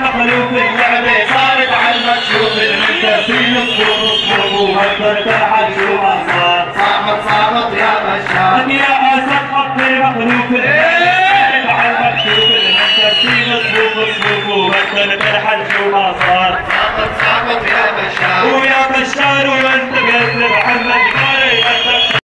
على مخلوق اللعبة صارت على المكشوف انت في الصوم الصوم وهبت تحت شو صار صامت يا بشار. يا أسد حطي مخلوق على المكشوف انت في الصوم الصوم وهبت تحت شو صار صامت يا